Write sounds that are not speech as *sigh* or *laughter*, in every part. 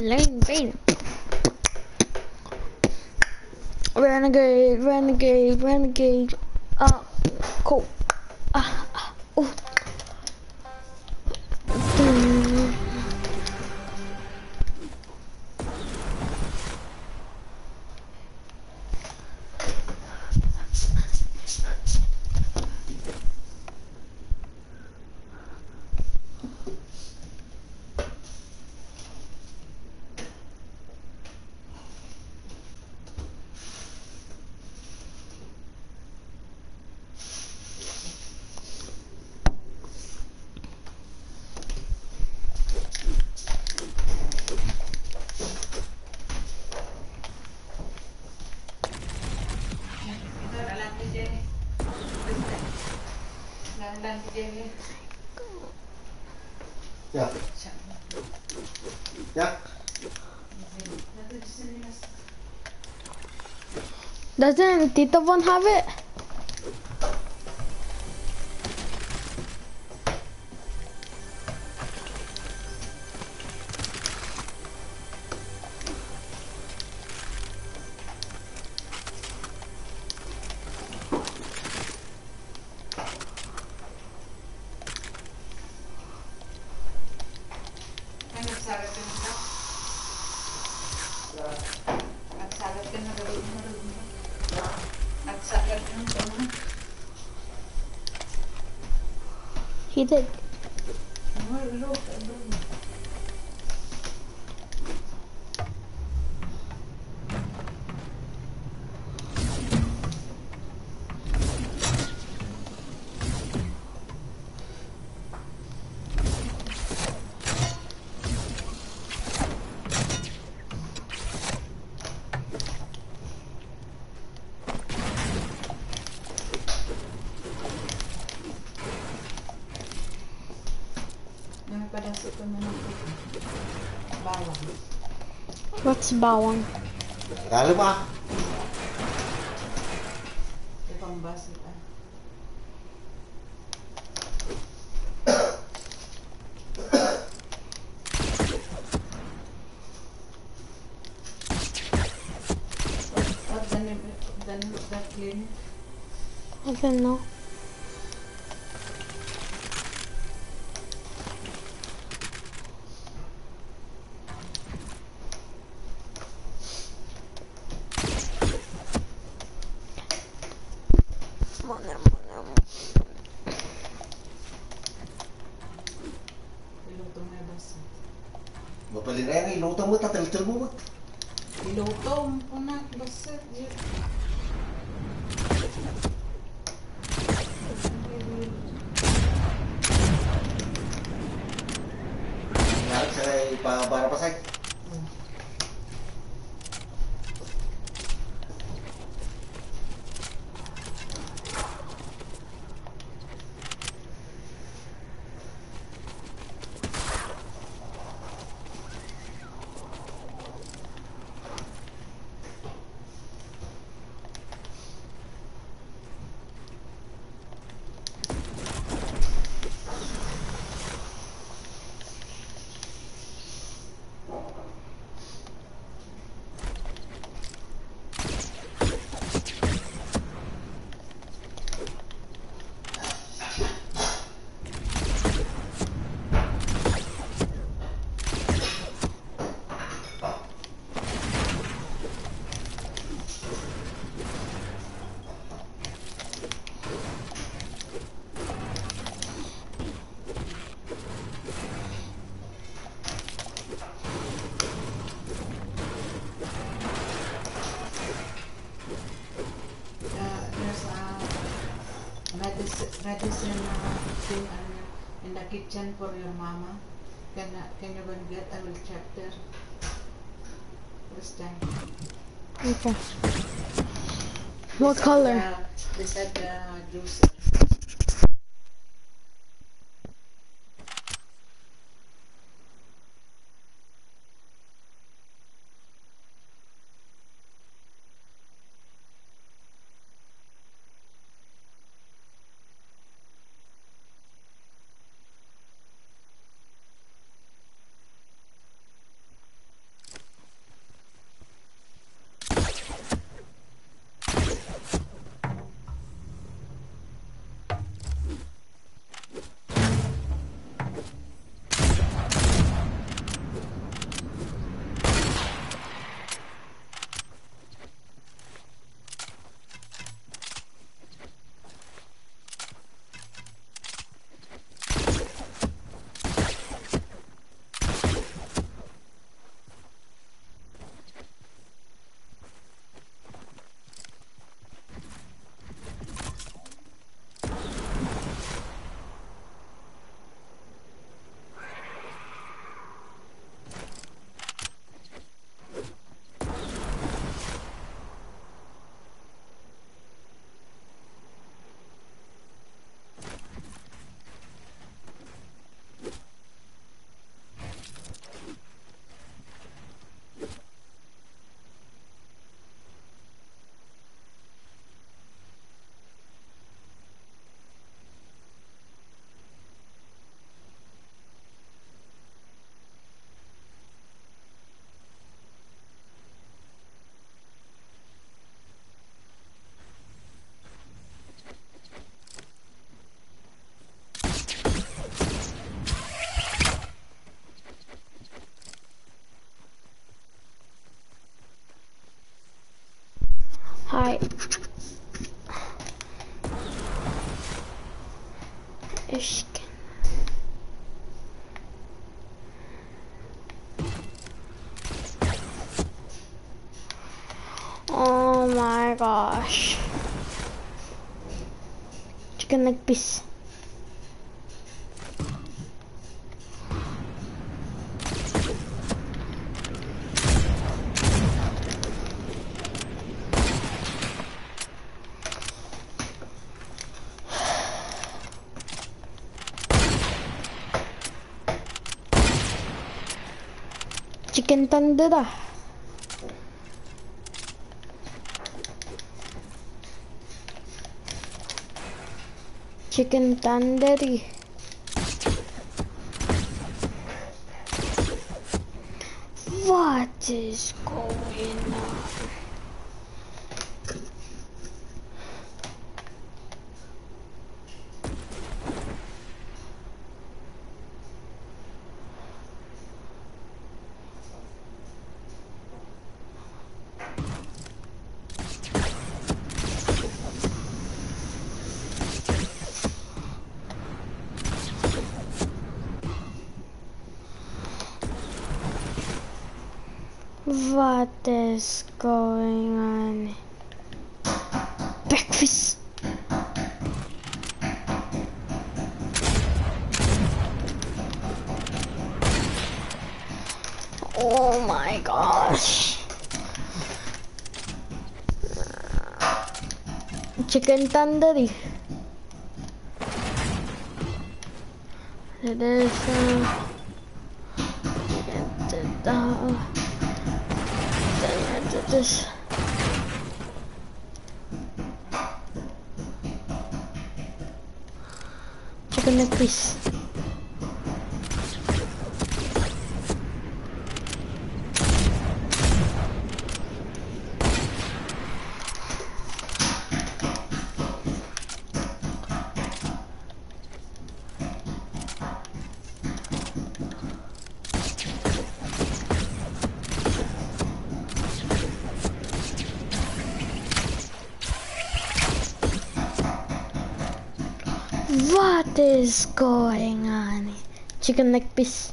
lane. Renegade, renegade, renegade. Ya. Ya. Doesn't Tito Von have it? What's Bawan? Lalu apa? Medicine, medicine uh, thing uh, in the kitchen for your mama. Can, uh, can you and get? I will check there. This time. Okay. What color? Uh, Ah. Chicken tandoori. What is going on? What is going on? Breakfast. Oh my gosh. Chicken tandoori. It is uh, this. Chicken leg piece. What is going on? Chicken leg piece.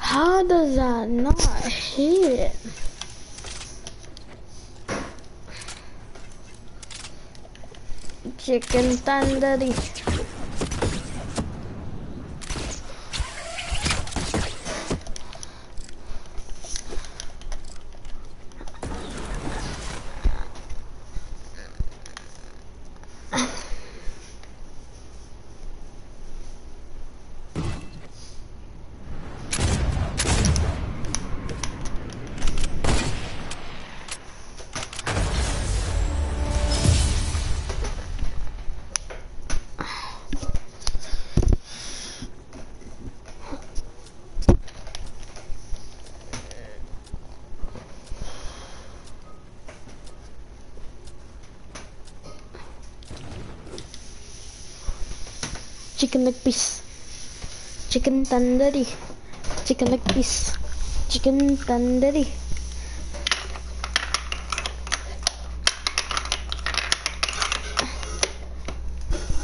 How does that not hit? Chicken tandoori. Chicken leg piece. Chicken tandoori. Chicken leg piece. Chicken tandoori.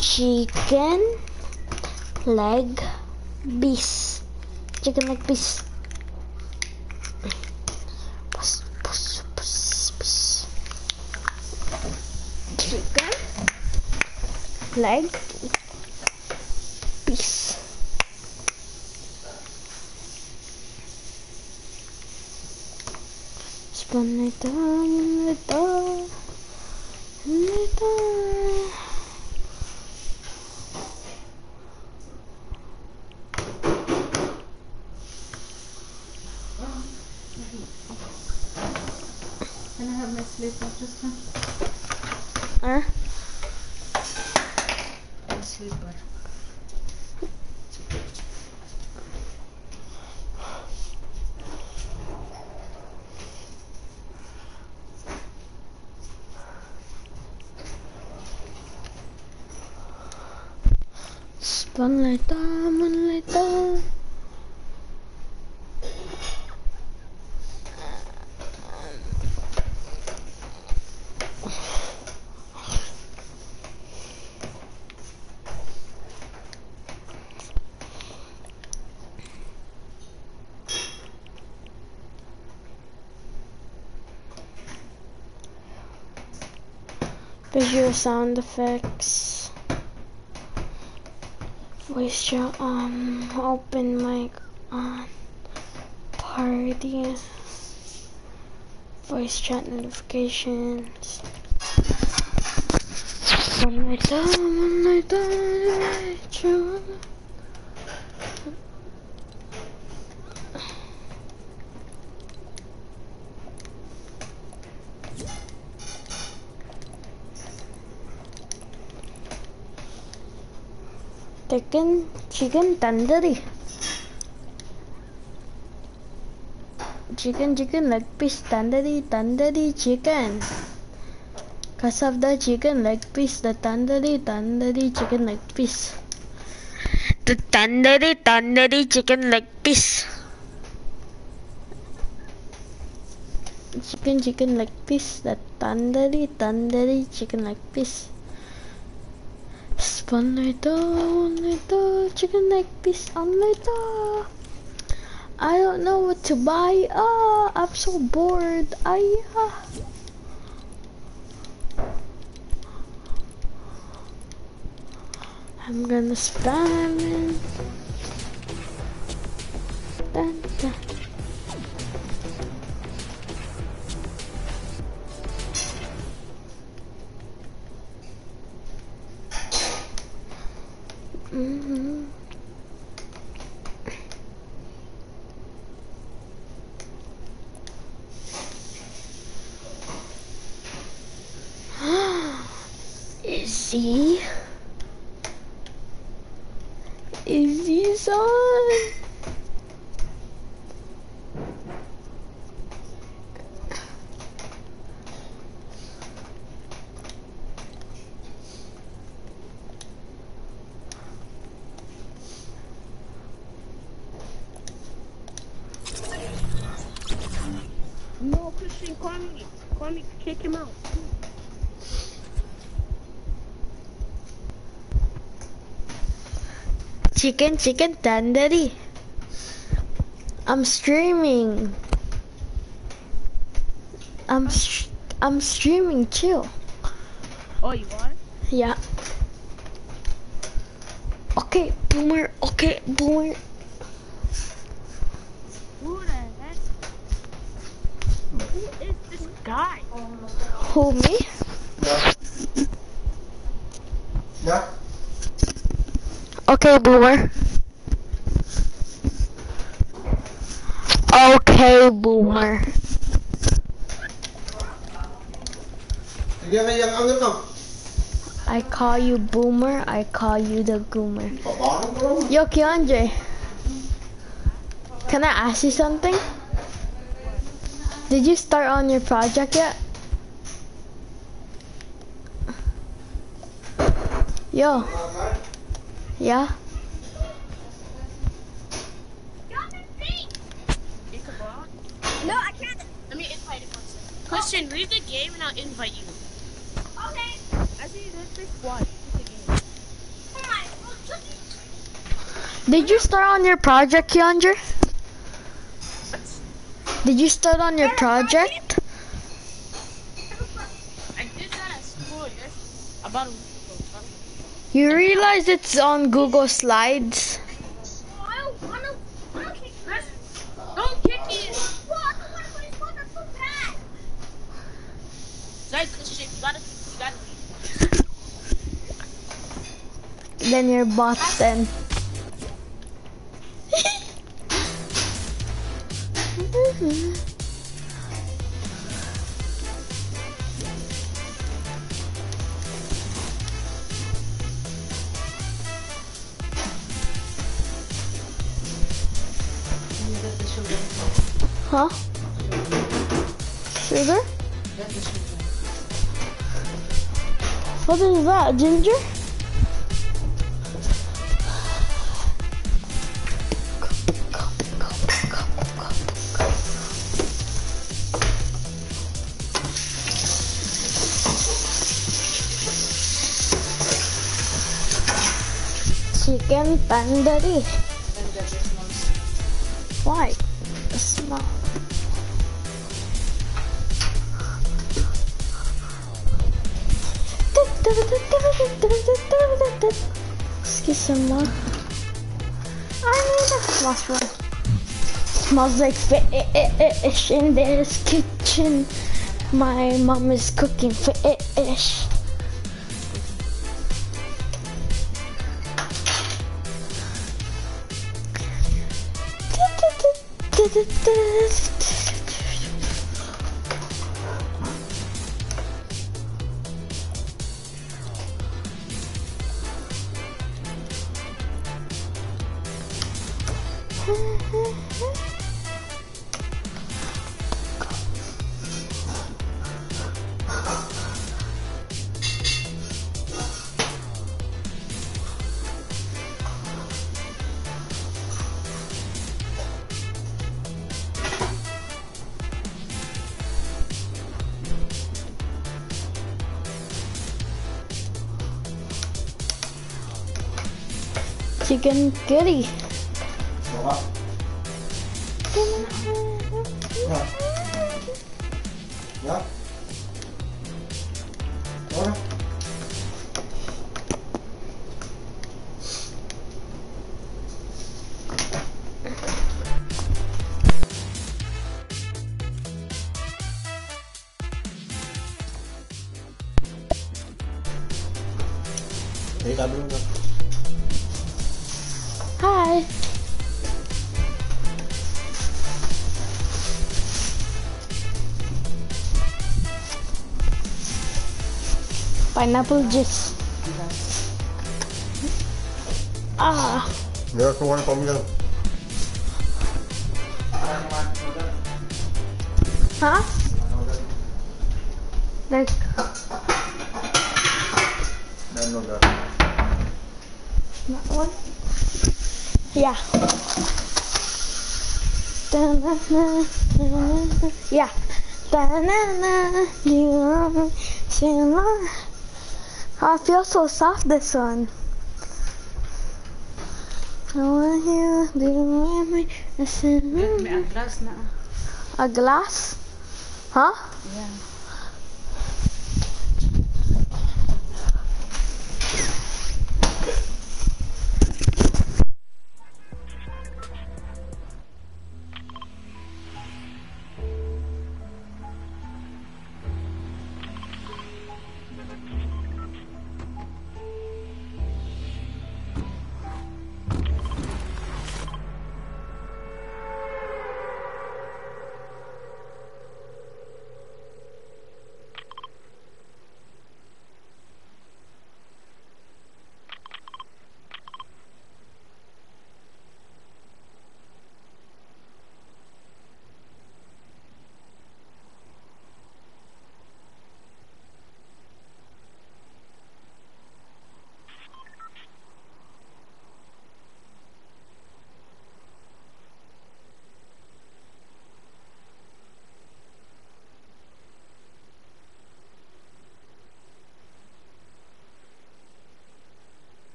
Chicken leg piece. Chicken leg piece. Chicken leg Spun it down, it down, it down. Can I have my sleeper just one? Huh? And sleeper. Spotlight on, moonlight on. Visual sound effects. Voice chat on. Open mic on. Party. Voice chat notifications. One night down, one night down, chicken chicken tandoori. Chicken chicken leg piece tandoori tandoori chicken. Cause of the chicken leg piece the tandoori tandoori chicken leg piece. The tandoori tandoori chicken leg piece. Chicken chicken leg piece the tandoori tandoori chicken leg piece Spotlight on the chicken leg piece on the I don't know what to buy. Ah, I'm so bored. I. Uh... I'm gonna spam it. Dun, Mm-hmm. *gasps* Is he? Is he on? No, Christian, call me. Call me, kick him out. Chicken, chicken tandoori. I'm streaming. I'm st I'm streaming. too. Oh, you are? Yeah. Okay, boomer. Okay, boomer. Who the heck? Who is this guy? Who me? Yeah. Yeah. Okay, boomer. Okay, boomer. I call you boomer. I call you the goomer. Yo, Keandre. Can I ask you something? Did you start on your project yet? Yo. Yeah? Ichabod? No, I can't. Let me invite him one second. Christian, leave the game and I'll invite you. Okay. I see this big squad. Leave the game. Did you start on your project, Keandre? Did you start on your project? I did that at school yes. About a week ago. You realize it's on Google Slides? Then you're bot then. ginger? Chicken tandoori. Why? It's. Small. Excuse-moi. I need a mushroom. Smells like fish in this kitchen. My mom is cooking fish. Chicken curry. Bawa. Pineapple juice. Ah, Meron ko ng pamilya. So soft this one. I want you to want me. May ang glass na. A glass? Huh? Yeah.